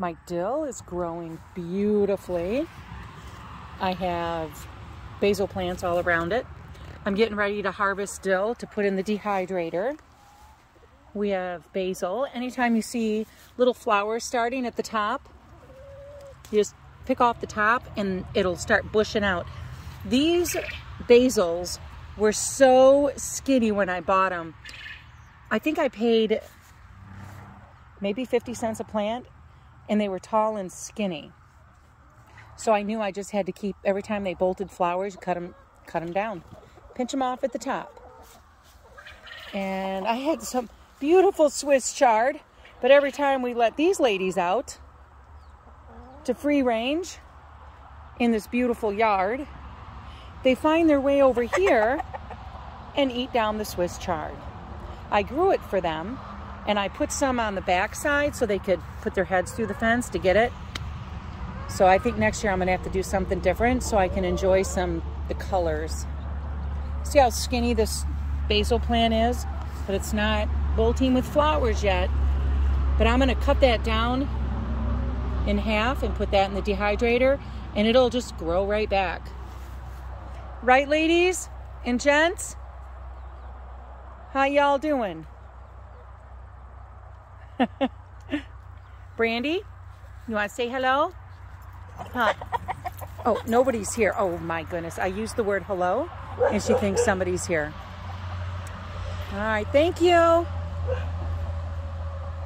My dill is growing beautifully. I have basil plants all around it. I'm getting ready to harvest dill to put in the dehydrator. We have basil. Anytime you see little flowers starting at the top, you just pick off the top and it'll start bushing out. These basils were so skinny when I bought them. I think I paid maybe 50 cents a plant and they were tall and skinny. So I knew I just had to keep, every time they bolted flowers, cut them, cut them down. Pinch them off at the top. And I had some beautiful Swiss chard, but every time we let these ladies out to free range in this beautiful yard, they find their way over here and eat down the Swiss chard. I grew it for them and I put some on the back side so they could put their heads through the fence to get it. So I think next year I'm gonna have to do something different so I can enjoy some the colors. See how skinny this basil plant is? But it's not bolting with flowers yet. But I'm gonna cut that down in half and put that in the dehydrator and it'll just grow right back. Right, ladies and gents? How y'all doing? Brandy, you want to say hello? Huh? Oh, nobody's here. Oh my goodness. I used the word hello and she thinks somebody's here. All right, thank you. All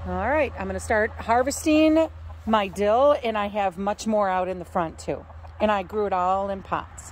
right, I'm going to start harvesting my dill and I have much more out in the front too. And I grew it all in pots.